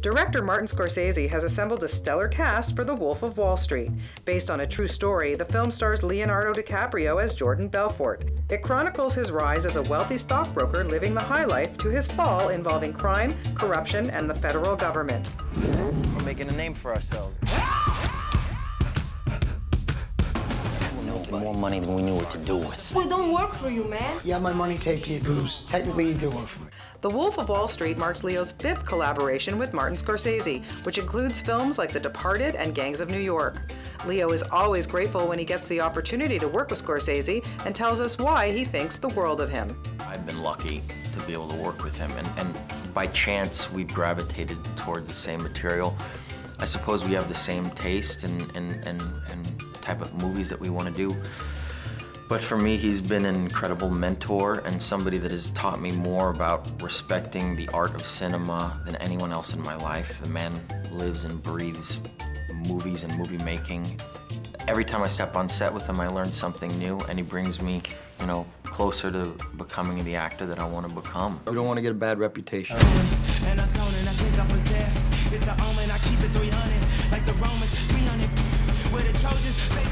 Director Martin Scorsese has assembled a stellar cast for The Wolf of Wall Street. Based on a true story, the film stars Leonardo DiCaprio as Jordan Belfort. It chronicles his rise as a wealthy stockbroker living the high life to his fall involving crime, corruption, and the federal government. We're making a name for ourselves. More money than we knew what to do with. We don't work for you, man. You have my money taped to your boobs. Technically, you do work for me. The Wolf of Wall Street marks Leo's fifth collaboration with Martin Scorsese, which includes films like The Departed and Gangs of New York. Leo is always grateful when he gets the opportunity to work with Scorsese and tells us why he thinks the world of him. I've been lucky to be able to work with him, and, and by chance, we've gravitated towards the same material. I suppose we have the same taste and, and, and, and type of movies that we want to do. But for me, he's been an incredible mentor and somebody that has taught me more about respecting the art of cinema than anyone else in my life. The man lives and breathes movies and movie making. Every time I step on set with him, I learn something new, and he brings me, you know, closer to becoming the actor that I want to become. We don't want to get a bad reputation. Baby,